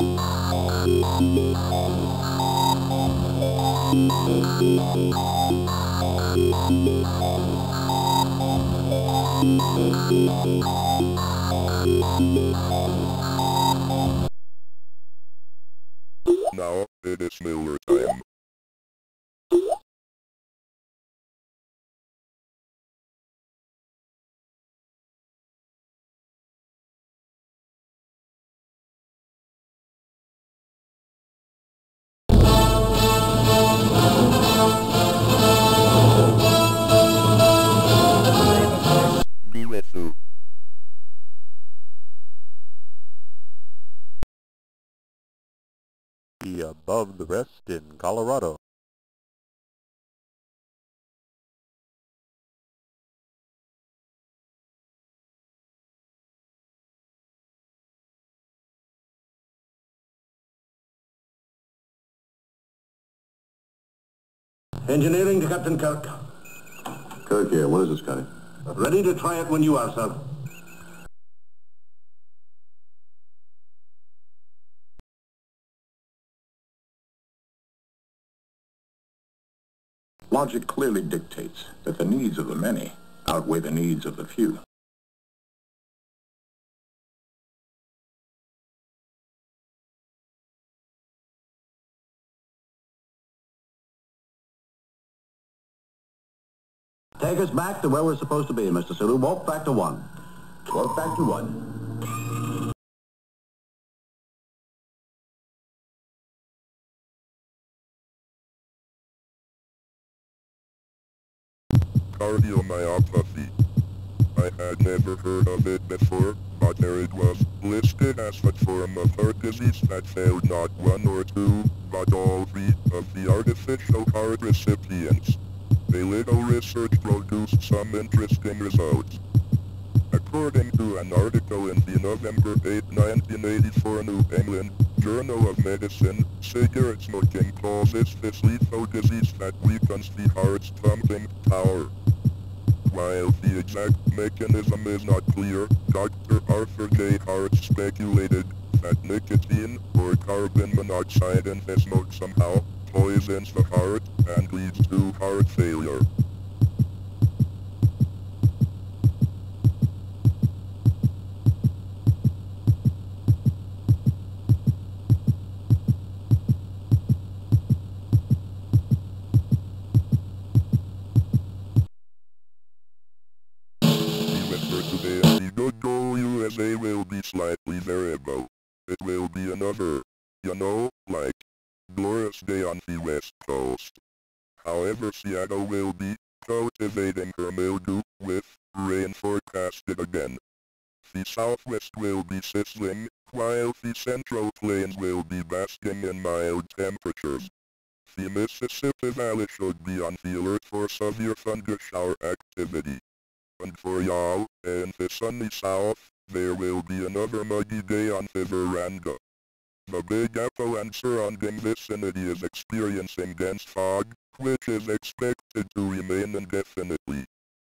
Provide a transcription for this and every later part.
Now, it is Miller time. Be above the rest in Colorado. Engineering to Captain Kirk. Kirk here. What is this, Scotty? Ready to try it when you are, sir. Logic clearly dictates that the needs of the many outweigh the needs of the few. Take us back to where we're supposed to be, Mr. Sulu. Walk back to one. Walk back to one. Cardiomyopathy. I had never heard of it before, but there it was, listed as a form of heart disease that failed not one or two, but all three of the artificial heart recipients. A little research produced some interesting results. According to an article in the November 8, 1984 New England Journal of Medicine, cigarette smoking causes this lethal disease that weakens the heart's pumping power. While the exact mechanism is not clear, Dr. Arthur J. Hart speculated that nicotine or carbon monoxide in the smoke somehow poisons the heart and leads to heart failure. The good USA will be slightly variable. It will be another, you know, like, glorious day on the west coast. However Seattle will be, cultivating her mildew, with, rain forecasted again. The southwest will be sizzling, while the central plains will be basking in mild temperatures. The Mississippi Valley should be on the alert for severe thunder shower activity. And for y'all, in the sunny south, there will be another muggy day on the veranda. The Big Apple and surrounding vicinity is experiencing dense fog, which is expected to remain indefinitely.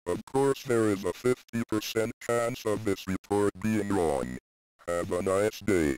Of course there is a 50% chance of this report being wrong. Have a nice day.